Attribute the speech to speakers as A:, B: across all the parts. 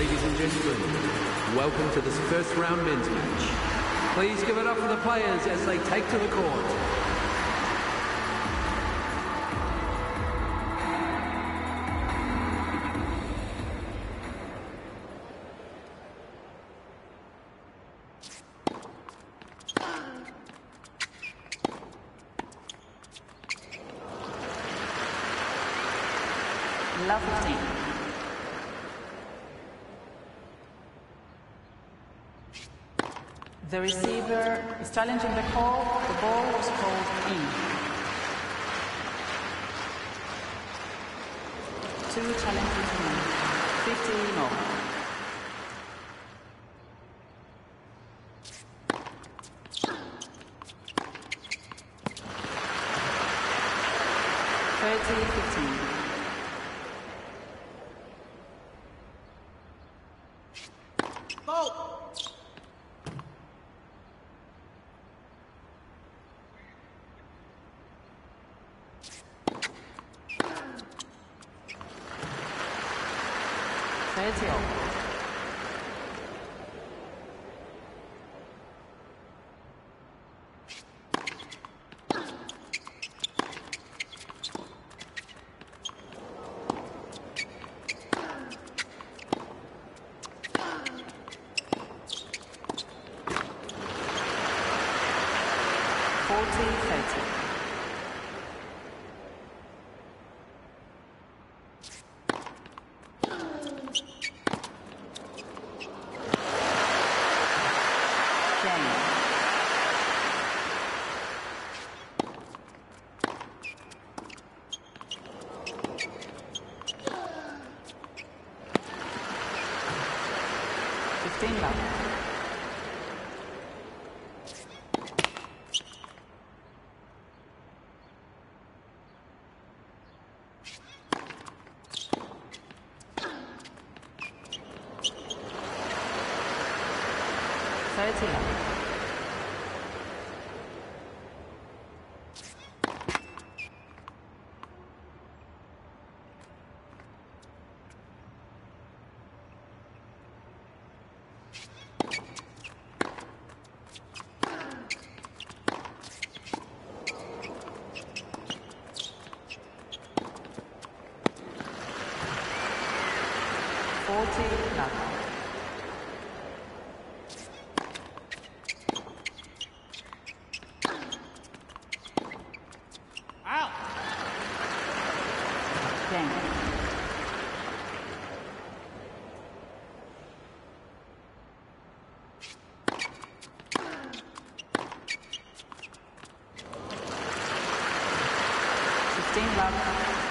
A: Ladies and gentlemen, welcome to this first round men's match. Please give it up for the players as they take to the court.
B: Challenging the call. The ball was called in. Two challenges in. 15 all. Thirty, fifteen. Thirty all. Forty, thirty. Game. Fifteen love. Thirty love. Forty love. Game. Fifteen love.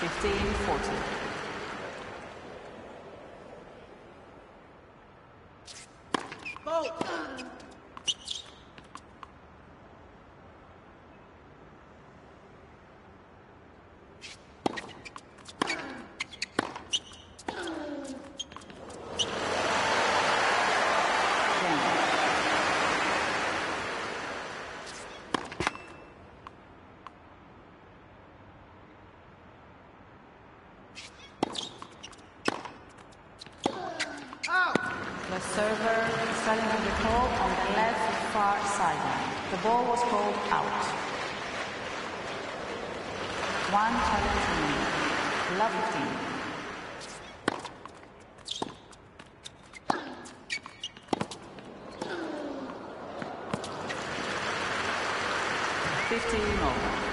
B: Fifteen forty. Game. The server selling the call on the left far sideline. The ball was called out. One challenge remaining. Love 15. Fifteen over.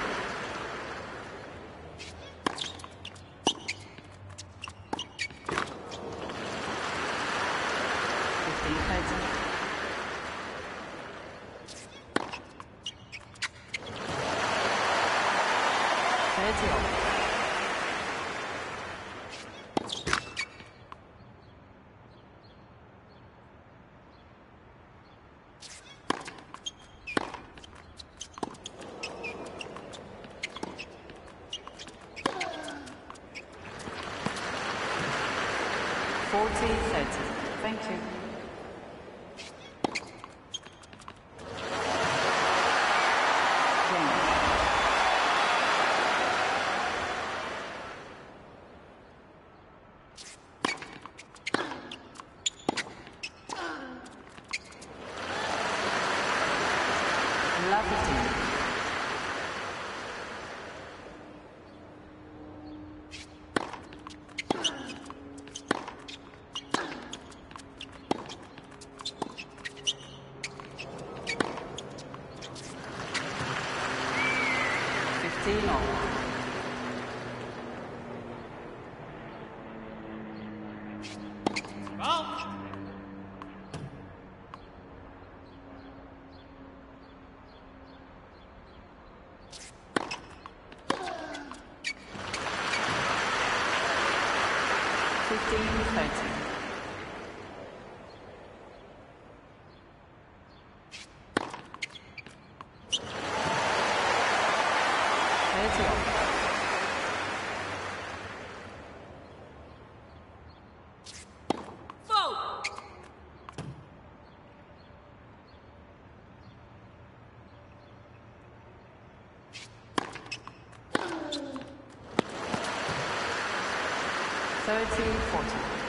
B: 13, 14.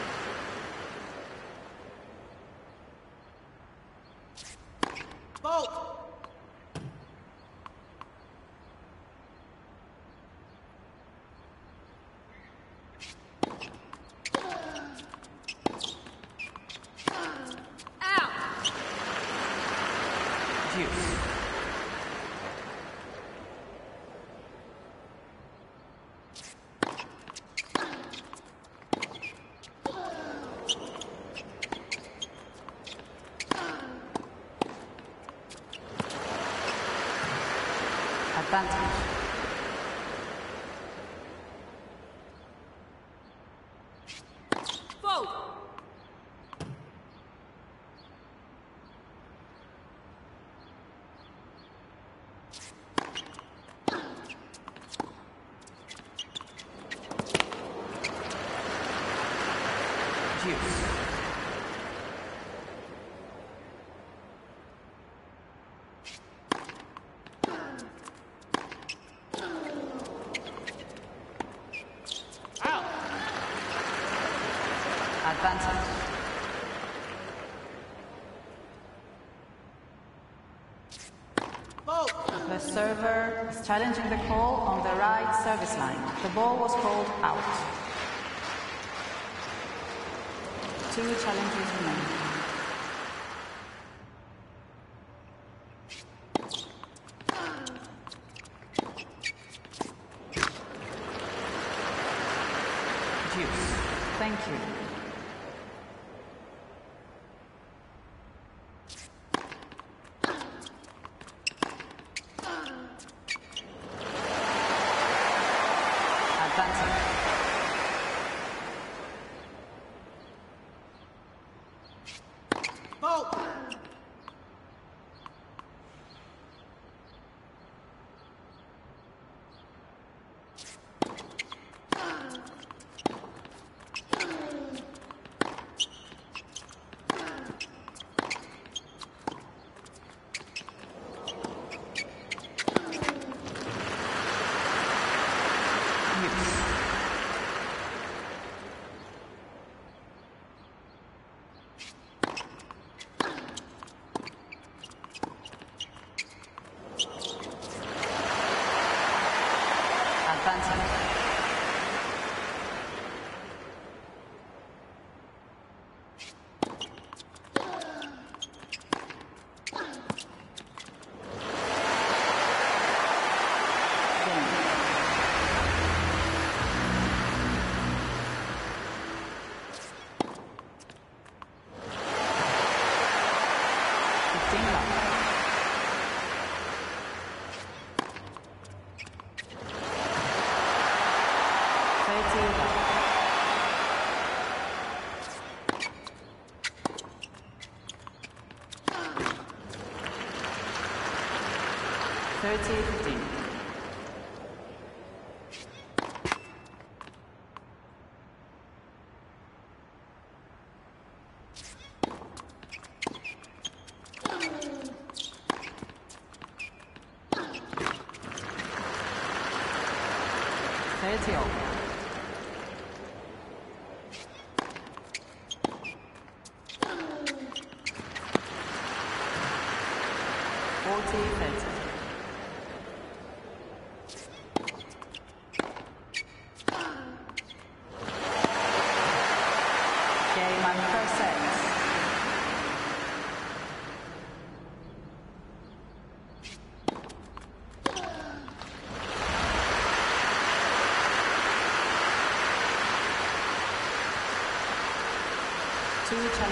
B: Advantage. The server is challenging the call on the right service line. The ball was called out. Two challenges remain.
A: Deuce.
B: Thank you. Advantage.
A: Deuce.
B: Advantage. Game. Fifteen love. Thirty.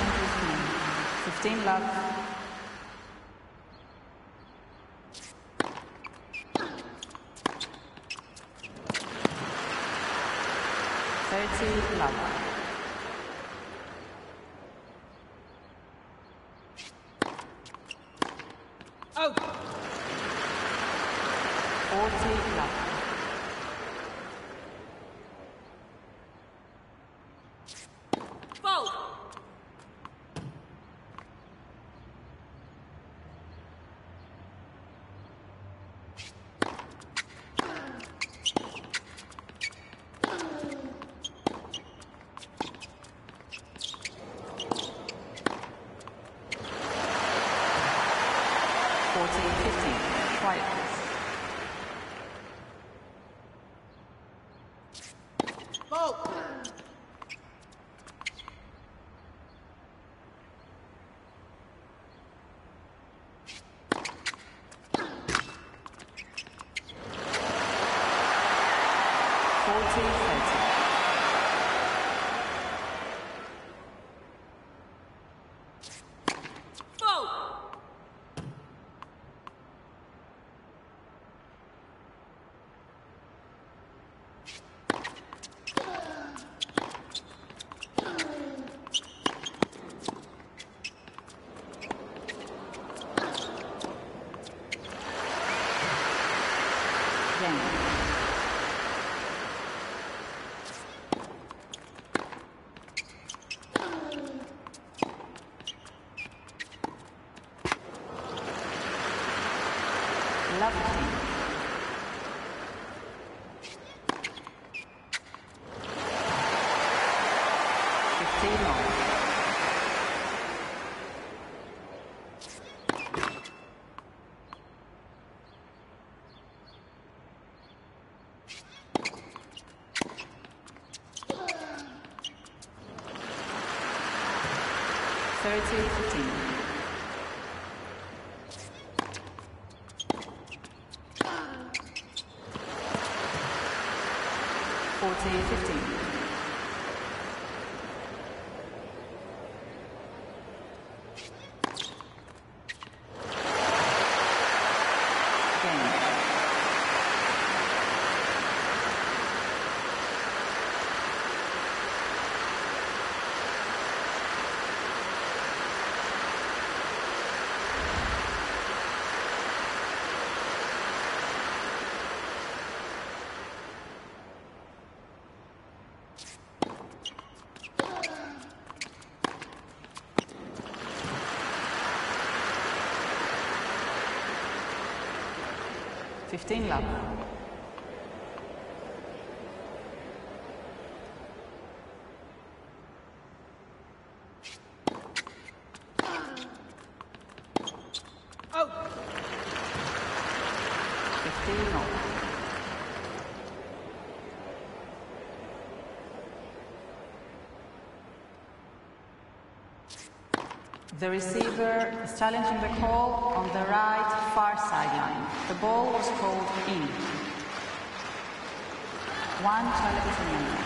B: 15 love. Thirty love. 40 30. 30, 15. Fifteen love. Fifteen all. The receiver is challenging the call on the right far sideline. The ball was called in. One challenge remaining.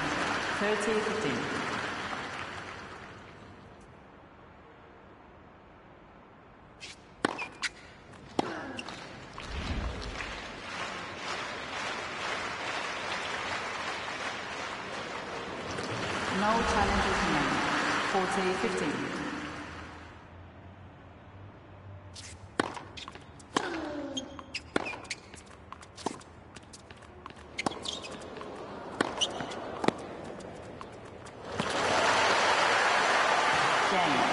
B: 30 15. No challenges remaining. 40 15. Game.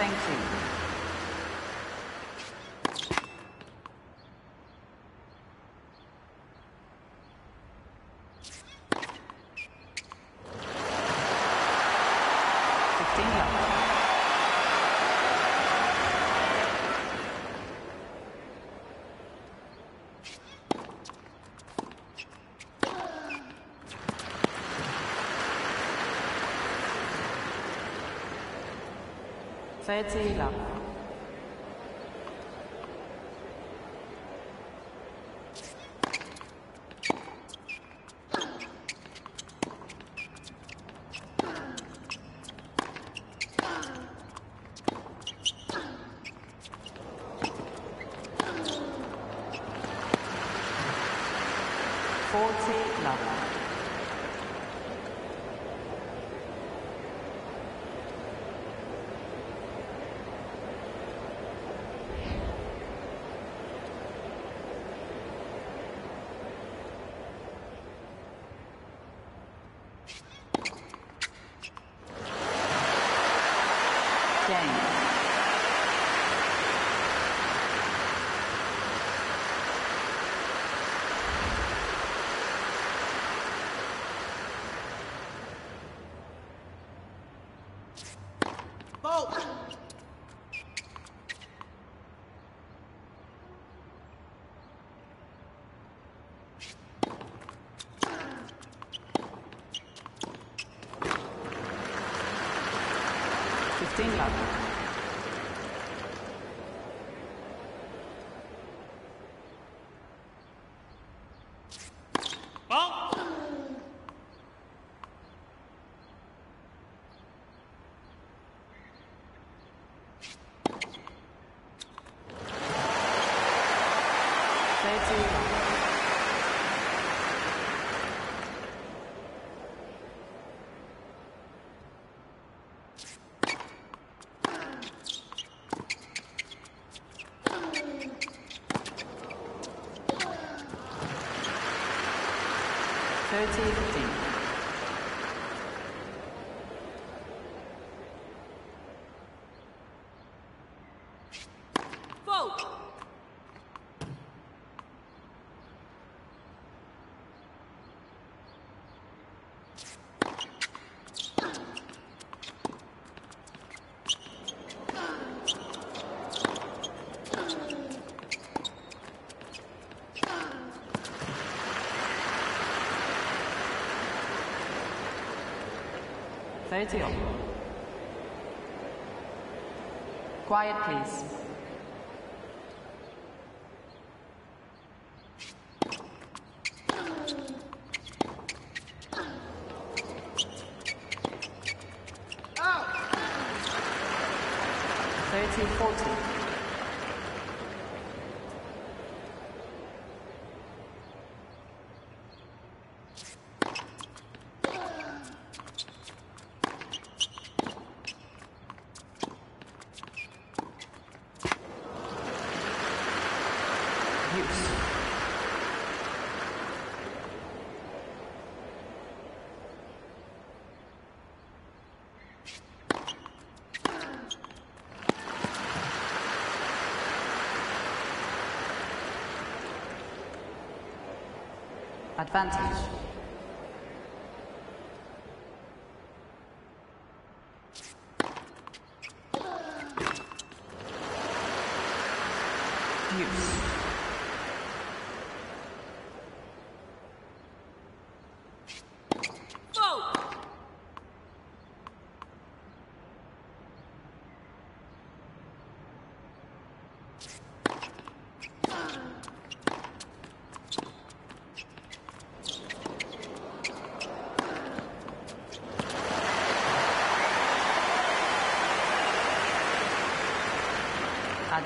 B: Thank you. Fifteen love. Thirty love. Forty love. Game. priority 30 ohm. Quiet, please. Thirty. Forty. Advantage.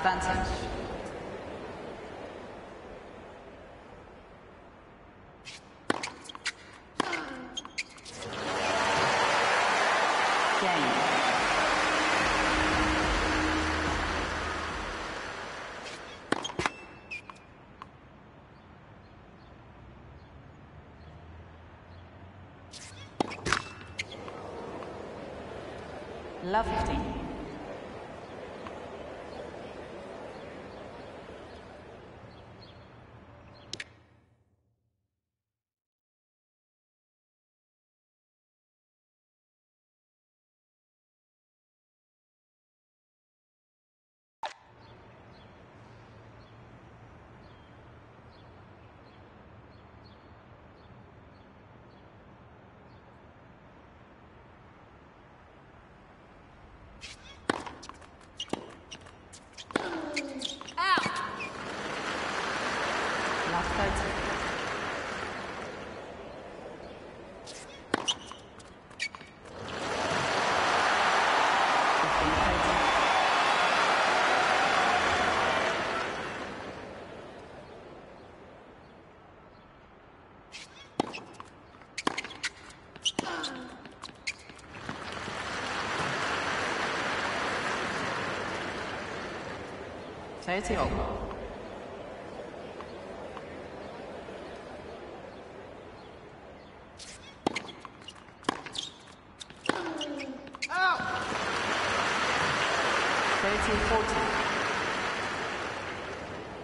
B: Advantage. Love 15. Over.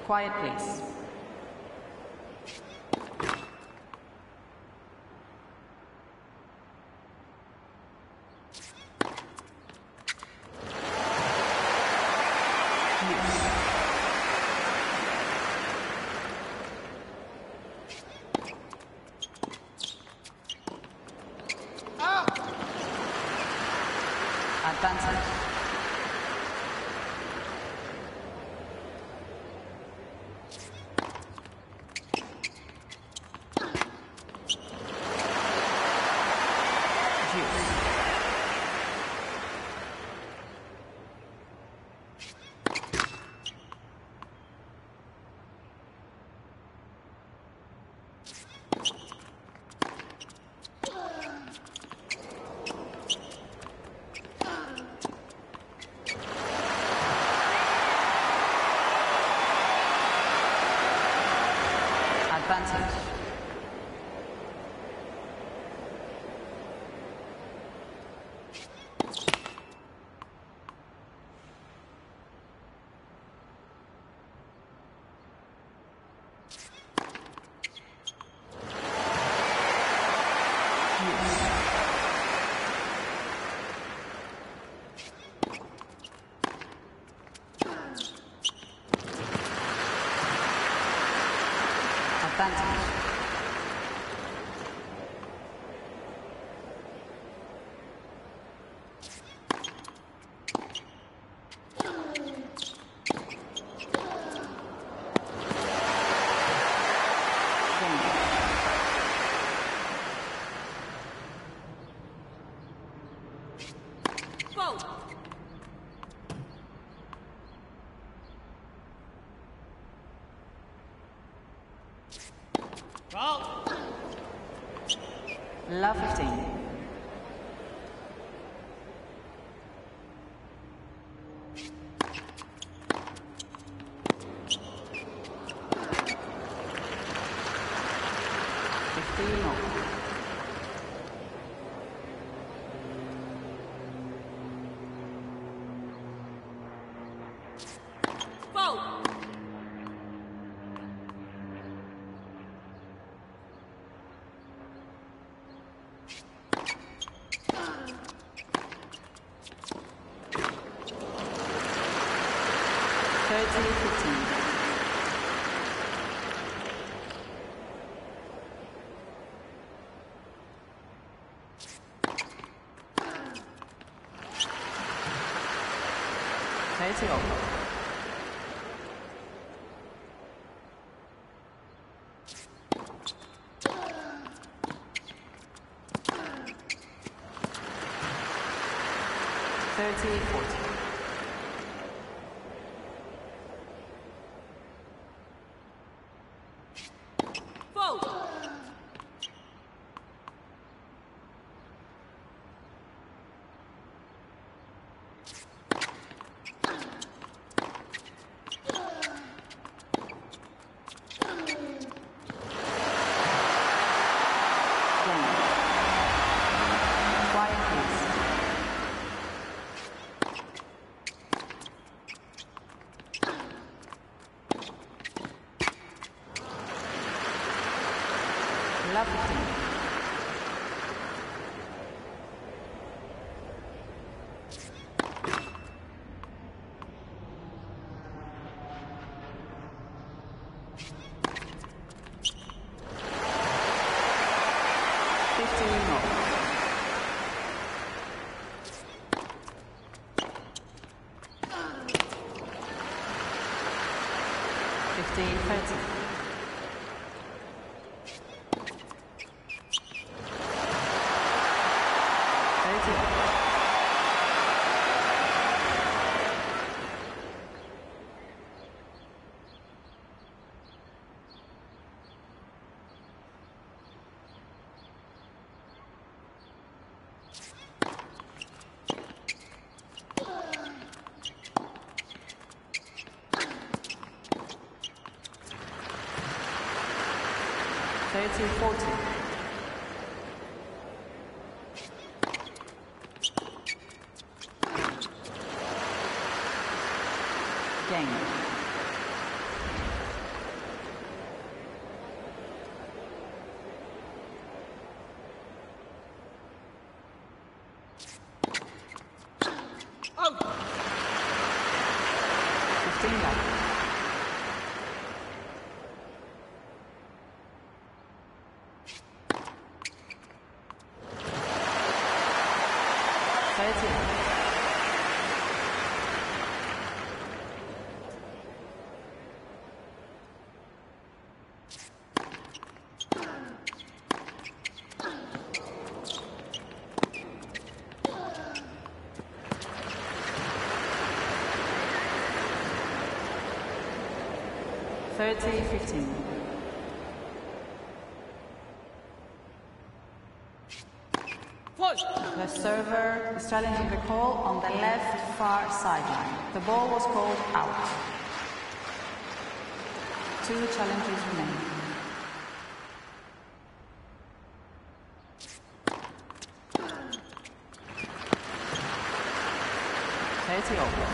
B: Quiet, please. Love 15. Fifteen all.
C: Fault.
B: Thirty fifteen. Over. Thirty forty. infatti 30, 40. 30, 15. The server is challenging the call on the left far sideline. The ball was called out. Two challenges remain. Thirty over.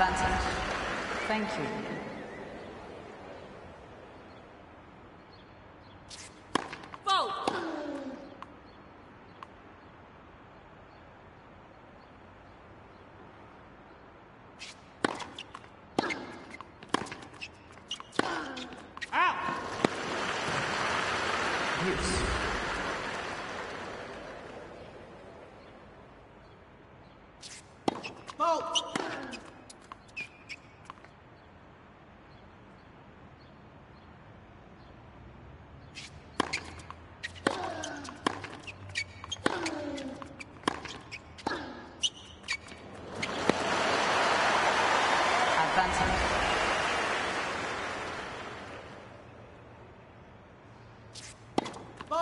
B: Advantage. Thank you.